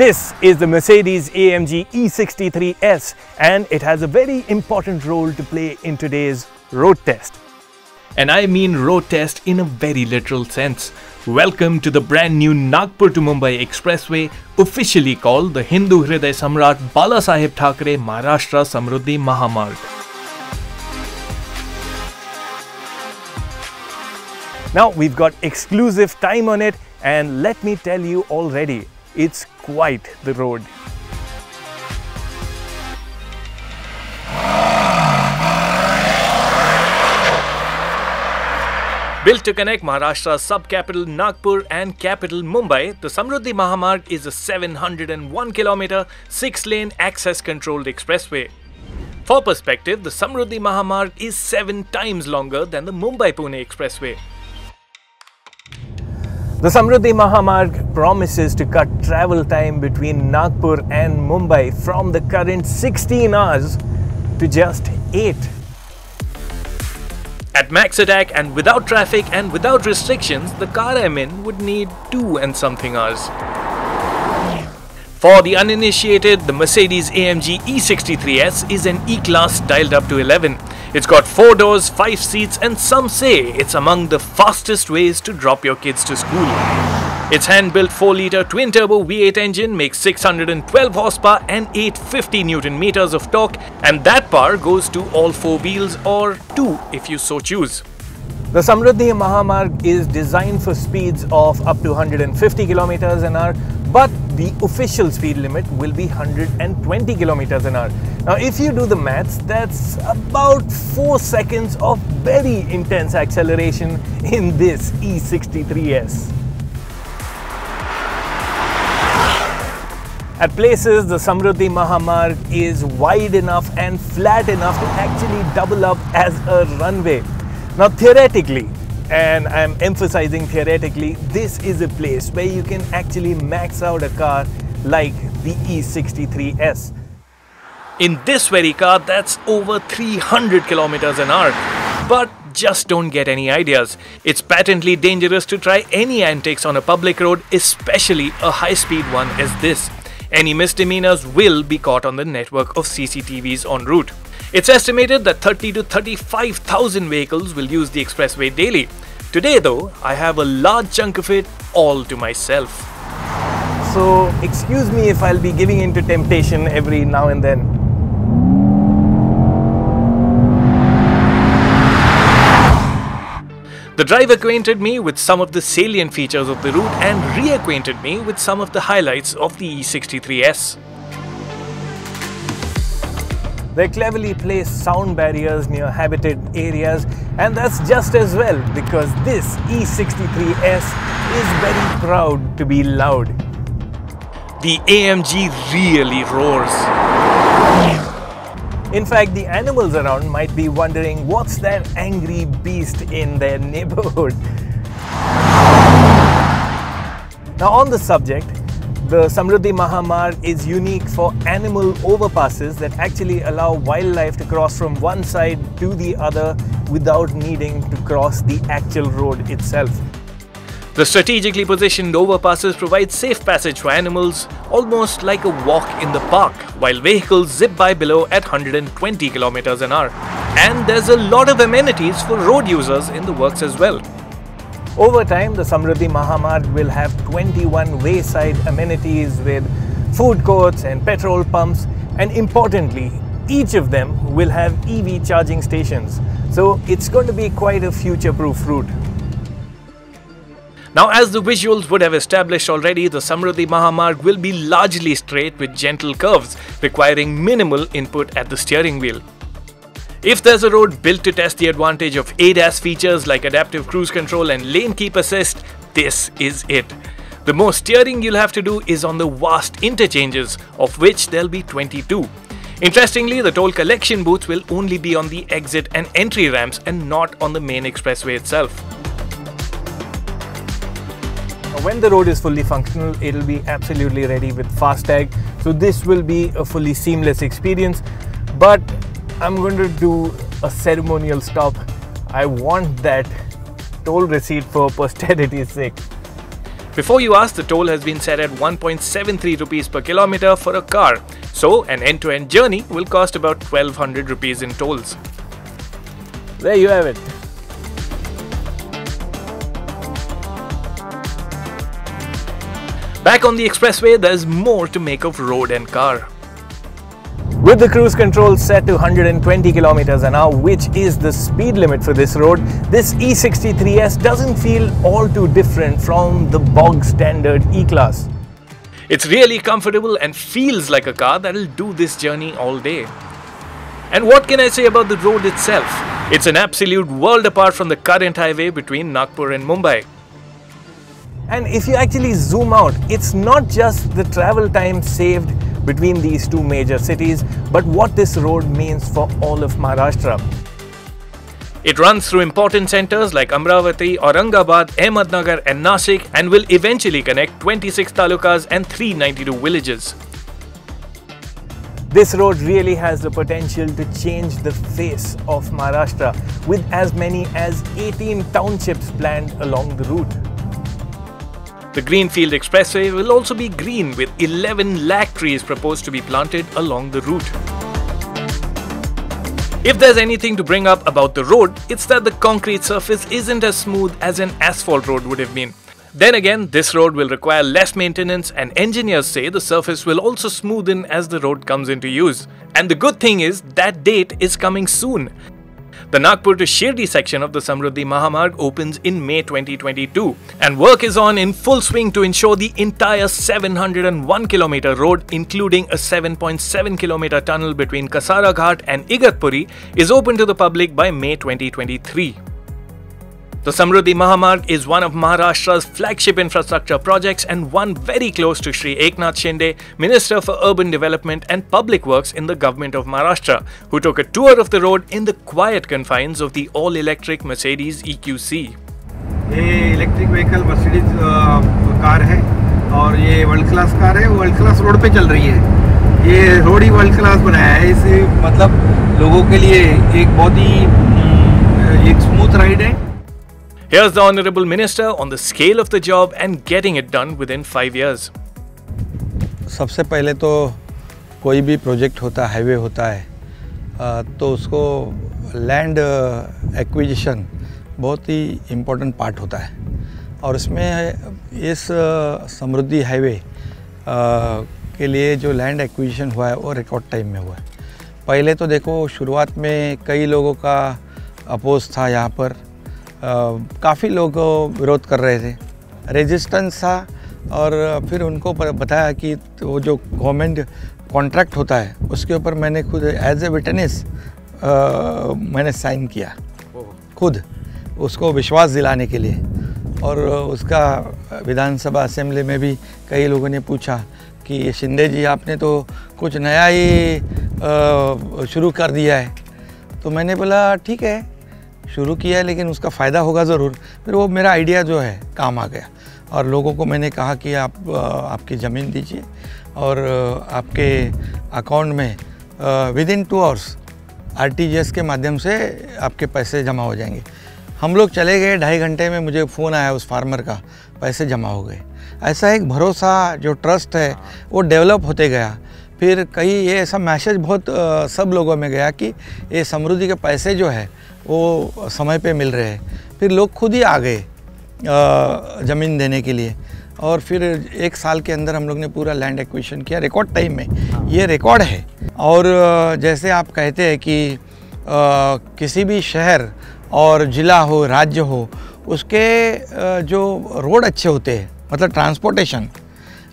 This is the Mercedes AMG E63S and it has a very important role to play in today's road test. And I mean road test in a very literal sense. Welcome to the brand new Nagpur to Mumbai Expressway, officially called the Hindu Hriday Samrat Balasaheb Thackeray Maharashtra Samruddhi Mahamarg. Now we've got exclusive time on it and let me tell you already, it's quite the road. Built to connect Maharashtra's sub-capital Nagpur and capital Mumbai, the Samruddhi Mahamarg is a 701 km, 6-lane access-controlled expressway. For perspective, the Samruddhi Mahamarg is 7 times longer than the Mumbai-Pune expressway. The Samruddhi Mahamarg promises to cut travel time between Nagpur and Mumbai from the current 16 hours to just 8. At max attack and without traffic and without restrictions, the car I'm in would need 2 and something hours. For the uninitiated, the Mercedes AMG E63S is an E-Class dialed up to 11. It's got 4 doors, 5 seats and some say it's among the fastest ways to drop your kids to school. Its hand-built 4-litre twin-turbo V8 engine makes 612 horsepower and 850 newton meters of torque and that power goes to all 4 wheels or 2 if you so choose. The Samruddhi Mahamarg is designed for speeds of up to 150 kilometers an hour but the official speed limit will be 120 kilometers an hour. Now if you do the maths, that's about 4 seconds of very intense acceleration in this E63S. At places, the Samruddhi Mahamarg is wide enough and flat enough to actually double up as a runway. Now theoretically, and I'm emphasizing theoretically, this is a place where you can actually max out a car like the E63S. In this very car, that's over 300 kilometers an hour. But just don't get any ideas. It's patently dangerous to try any antics on a public road, especially a high-speed one as this. Any misdemeanors will be caught on the network of CCTVs en route. It's estimated that 30 to 35,000 vehicles will use the expressway daily. Today though, I have a large chunk of it all to myself. So excuse me if I'll be giving in to temptation every now and then. The drive acquainted me with some of the salient features of the route and reacquainted me with some of the highlights of the E63S. They cleverly place sound barriers near habited areas and that's just as well because this E63S is very proud to be loud. The AMG really roars. In fact, the animals around might be wondering what's that angry beast in their neighborhood. Now on the subject, the Samruddhi Mahamarg is unique for animal overpasses that actually allow wildlife to cross from one side to the other without needing to cross the actual road itself. The strategically positioned overpasses provide safe passage for animals, almost like a walk in the park, while vehicles zip by below at 120 km an hour. And there's a lot of amenities for road users in the works as well. Over time, the Samruddhi Mahamarg will have 21 wayside amenities with food courts and petrol pumps and importantly, each of them will have EV charging stations. So it's going to be quite a future-proof route. Now as the visuals would have established already, the Samruddhi Mahamarg will be largely straight with gentle curves, requiring minimal input at the steering wheel. If there's a road built to test the advantage of ADAS features like adaptive cruise control and lane keep assist, this is it. The most steering you'll have to do is on the vast interchanges, of which there'll be 22. Interestingly, the toll collection booths will only be on the exit and entry ramps and not on the main expressway itself. When the road is fully functional, it'll be absolutely ready with FASTag. So this will be a fully seamless experience. But I'm going to do a ceremonial stop. I want that toll receipt for posterity's sake. Before you ask, the toll has been set at 1.73 rupees per kilometer for a car, so an end to end journey will cost about 1200 rupees in tolls. There you have it. Back on the expressway, there's more to make of road and car. With the cruise control set to 120 kilometers an hour, which is the speed limit for this road, this E63S doesn't feel all too different from the bog standard E-Class. It's really comfortable and feels like a car that'll do this journey all day. And what can I say about the road itself? It's an absolute world apart from the current highway between Nagpur and Mumbai. And if you actually zoom out, it's not just the travel time saved between these two major cities, but what this road means for all of Maharashtra. It runs through important centers like Amravati, Aurangabad, Ahmednagar and Nashik and will eventually connect 26 talukas and 392 villages. This road really has the potential to change the face of Maharashtra with as many as 18 townships planned along the route. The Greenfield Expressway will also be green with 11 lakh trees proposed to be planted along the route. If there's anything to bring up about the road, it's that the concrete surface isn't as smooth as an asphalt road would have been. Then again, this road will require less maintenance and engineers say the surface will also smoothen as the road comes into use. And the good thing is that date is coming soon. The Nagpur to Shirdi section of the Samruddhi Mahamarg opens in May 2022 and work is on in full swing to ensure the entire 701 km road including a 7.7 km tunnel between Kasara Ghat and Igatpuri is open to the public by May 2023. The Samruddhi Mahamarg is one of Maharashtra's flagship infrastructure projects and one very close to Sri Eknath Shinde, Minister for Urban Development and Public Works in the government of Maharashtra, who took a tour of the road in the quiet confines of the all-electric Mercedes EQC. ये electric vehicle Mercedes car है और ये world class car है world class road पे चल रही है ये रोड ही वर्ल्ड क्लास बनाया है इसे मतलब लोगों के लिए एक बहुत ही एक स्मूथ राइड है Here's the Honorable Minister on the scale of the job and getting it done within five years. सबसे पहले तो कोई भी प्रोजेक्ट होता है हाईवे होता है तो उसको लैंड एक्विजिशन बहुत ही इम्पोर्टेंट पार्ट होता है। और इसमें इस समृद्धि हाईवे के लिए जो लैंड एक्विजिशन हुआ है, वो रिकॉर्ड टाइम में हुआ है। पहले तो देखो, शुरुआत में कई लोगों का अपोज था यहाँ पर। काफ़ी लोग विरोध कर रहे थे। रेजिस्टेंस था और फिर उनको बताया कि वो जो गवर्नमेंट कॉन्ट्रैक्ट होता है, उसके ऊपर मैंने खुद एज ए विटनेस मैंने साइन किया। खुद उसको विश्वास दिलाने के लिए। और उसका विधानसभा असेंबली में भी कई लोगों ने पूछा कि, शिंदे जी, आपने तो कुछ नया ही शुरू कर दिया है। तो मैंने बोला, ठीक है। शुरू किया है, लेकिन उसका फ़ायदा होगा ज़रूर। फिर वो मेरा आइडिया जो है, काम आ गया। और लोगों को मैंने कहा कि आप आपकी ज़मीन दीजिए। और आपके अकाउंट में within two hours RTGS के माध्यम से आपके पैसे जमा हो जाएँगे। हम लोग चले गए, ढाई घंटे में मुझे फ़ोन आया उस फार्मर का, पैसे जमा हो गए। ऐसा एक भरोसा, जो ट्रस्ट है, वो डेवलप होते गया। फिर कई ये ऐसा मैसेज बहुत सब लोगों में गया कि ये समृद्धि के पैसे जो है वो समय पे मिल रहे हैं। फिर लोग खुद ही आ गए ज़मीन देने के लिए। और फिर एक साल के अंदर हम लोग ने पूरा लैंड एक्विशन किया रिकॉर्ड टाइम में। ये रिकॉर्ड है। और जैसे आप कहते हैं कि आ, किसी भी शहर और ज़िला हो राज्य हो उसके जो रोड अच्छे होते हैं मतलब ट्रांसपोर्टेशन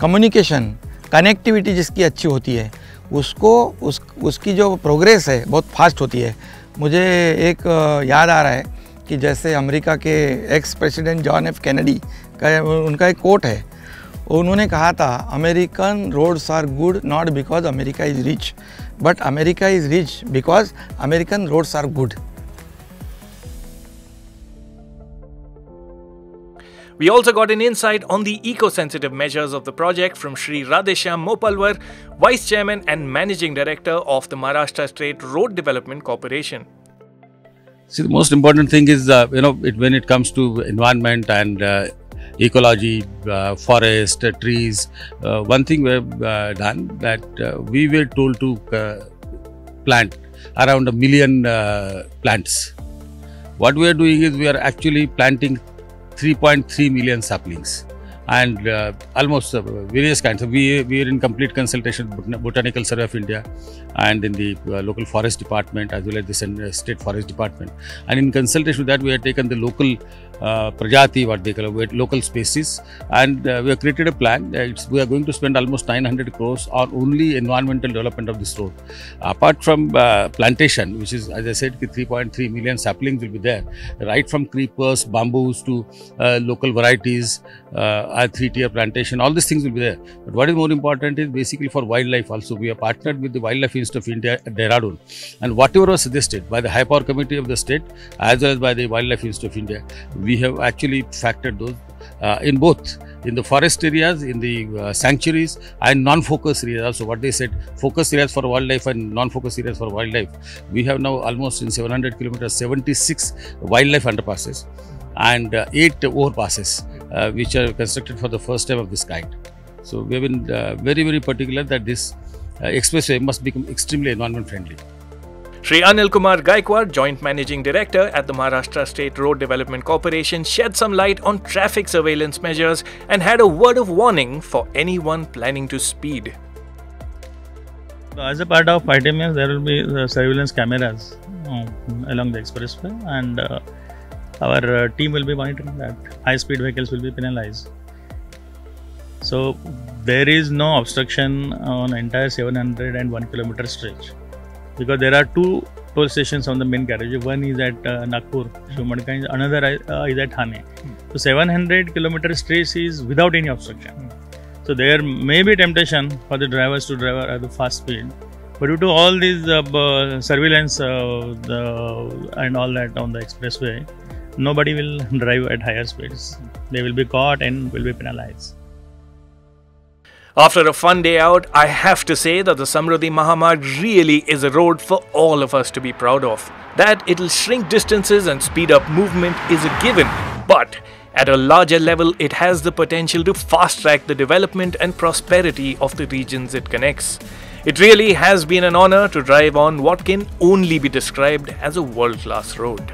कम्युनिकेशन कनेक्टिविटी जिसकी अच्छी होती है, उसको, उस, उसकी जो प्रोग्रेस है, बहुत फास्ट होती है। मुझे एक याद आ रहा है कि जैसे अमेरिका के ex president John F Kennedy का उनका एक कोट है। उन्होंने कहा था American roads are good not because America is rich but America is rich because American roads are good We also got an insight on the eco-sensitive measures of the project from Sri Radheshyam Mopalwar, Vice Chairman and Managing Director of the Maharashtra State Road Development Corporation. See, the most important thing is, uh, you know, it, when it comes to environment and uh, ecology, uh, forest, uh, trees. Uh, one thing we have uh, done that we were told to plant around a million plants. What we are doing is we are actually planting 3.3 million saplings and uh, almost uh, various kinds. we, we are in complete consultation with Botanical Survey of India and in the uh, local forest department as well as the state forest department. And in consultation with that, we have taken the local uh, Prajati, what they call it, local species. And uh, we have created a plan. Uh, we are going to spend almost 900 crores on only environmental development of this road. Apart from uh, plantation, which is, as I said, 3.3 million saplings will be there, right from creepers, bamboos to uh, local varieties, uh, three-tier plantation, all these things will be there. But what is more important is basically for wildlife also. We are partnered with the Wildlife Institute of India at Dehradun. And whatever was suggested by the High Power Committee of the state as well as by the Wildlife Institute of India, we have actually factored those uh, in both in the forest areas, in the uh, sanctuaries and non-focus areas. also. what they said, focus areas for wildlife and non-focus areas for wildlife. We have now almost in 700 kilometers, 76 wildlife underpasses and uh, 8 overpasses uh, which are constructed for the first time of this kind. So we have been uh, very, very particular that this uh, expressway must become extremely environment friendly. Sri Anil Kumar Gaikwad, Joint Managing Director at the Maharashtra State Road Development Corporation, shed some light on traffic surveillance measures and had a word of warning for anyone planning to speed. As a part of ITMS, there will be uh, surveillance cameras uh, along the expressway, and uh, our uh, team will be monitoring that. High speed vehicles will be penalized. So, there is no obstruction on entire 701 kilometer stretch because there are two toll stations on the main carriage. One is at uh, Nagpur, Shivamodka, another uh, is at Thane. So 700 kilometer stretch is without any obstruction. So there may be temptation for the drivers to drive at the fast speed. But due to all these uh, surveillance uh, the, and all that on the expressway, nobody will drive at higher speeds. They will be caught and will be penalized. After a fun day out, I have to say that the Samruddhi Mahamarg really is a road for all of us to be proud of. That it'll shrink distances and speed up movement is a given, but at a larger level, it has the potential to fast track the development and prosperity of the regions it connects. It really has been an honor to drive on what can only be described as a world class road.